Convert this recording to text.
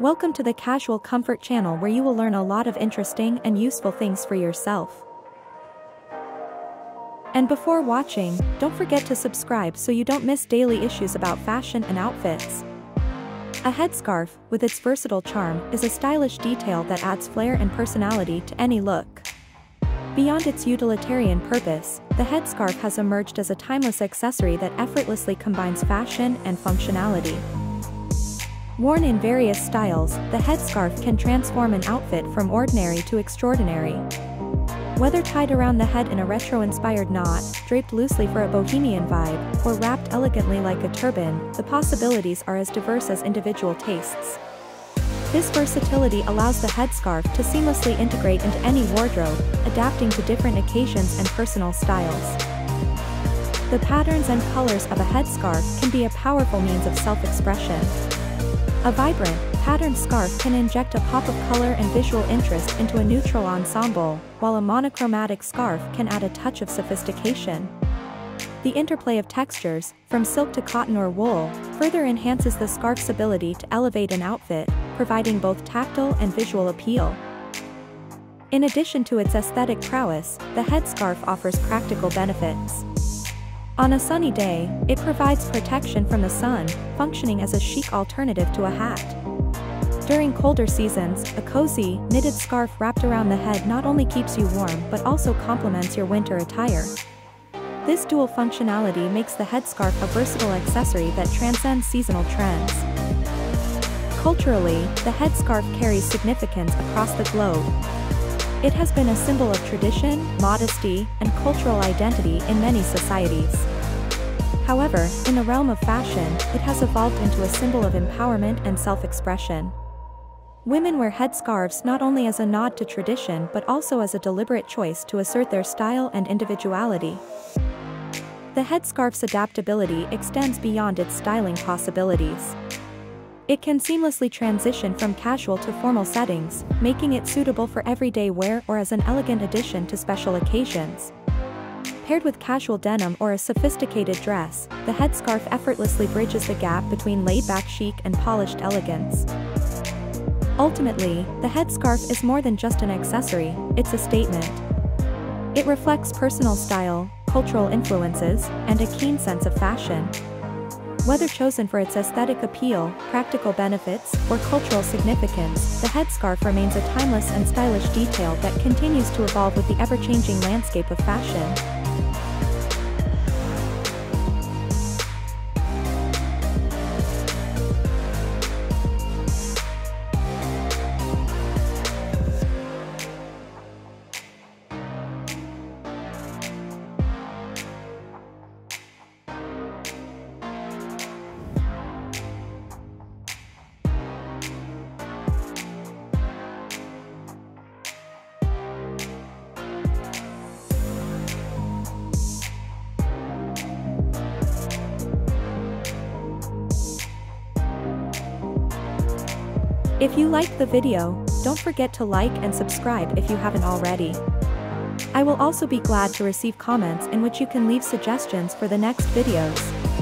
Welcome to the Casual Comfort channel where you will learn a lot of interesting and useful things for yourself. And before watching, don't forget to subscribe so you don't miss daily issues about fashion and outfits. A headscarf, with its versatile charm, is a stylish detail that adds flair and personality to any look. Beyond its utilitarian purpose, the headscarf has emerged as a timeless accessory that effortlessly combines fashion and functionality. Worn in various styles, the headscarf can transform an outfit from ordinary to extraordinary. Whether tied around the head in a retro-inspired knot, draped loosely for a bohemian vibe, or wrapped elegantly like a turban, the possibilities are as diverse as individual tastes. This versatility allows the headscarf to seamlessly integrate into any wardrobe, adapting to different occasions and personal styles. The patterns and colors of a headscarf can be a powerful means of self-expression. A vibrant, patterned scarf can inject a pop of color and visual interest into a neutral ensemble, while a monochromatic scarf can add a touch of sophistication. The interplay of textures, from silk to cotton or wool, further enhances the scarf's ability to elevate an outfit, providing both tactile and visual appeal. In addition to its aesthetic prowess, the headscarf offers practical benefits. On a sunny day, it provides protection from the sun, functioning as a chic alternative to a hat. During colder seasons, a cozy, knitted scarf wrapped around the head not only keeps you warm but also complements your winter attire. This dual functionality makes the headscarf a versatile accessory that transcends seasonal trends. Culturally, the headscarf carries significance across the globe, it has been a symbol of tradition, modesty, and cultural identity in many societies. However, in the realm of fashion, it has evolved into a symbol of empowerment and self-expression. Women wear headscarves not only as a nod to tradition but also as a deliberate choice to assert their style and individuality. The headscarf's adaptability extends beyond its styling possibilities. It can seamlessly transition from casual to formal settings, making it suitable for everyday wear or as an elegant addition to special occasions. Paired with casual denim or a sophisticated dress, the headscarf effortlessly bridges the gap between laid-back chic and polished elegance. Ultimately, the headscarf is more than just an accessory, it's a statement. It reflects personal style, cultural influences, and a keen sense of fashion. Whether chosen for its aesthetic appeal, practical benefits, or cultural significance, the headscarf remains a timeless and stylish detail that continues to evolve with the ever-changing landscape of fashion. If you liked the video, don't forget to like and subscribe if you haven't already. I will also be glad to receive comments in which you can leave suggestions for the next videos.